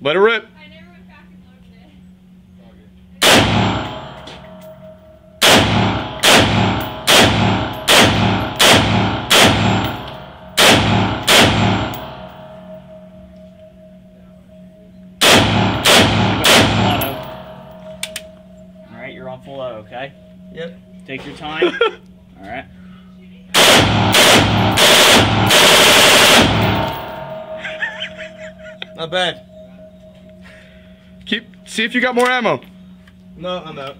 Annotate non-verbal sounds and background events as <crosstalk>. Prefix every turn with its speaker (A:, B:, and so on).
A: Let it rip.
B: I never went back and loaded it.
C: All right, you're on full auto, okay?
D: Yep.
C: Take your time. <laughs> All right.
D: Not bad.
A: Keep. See if you got more ammo.
D: No, I'm out.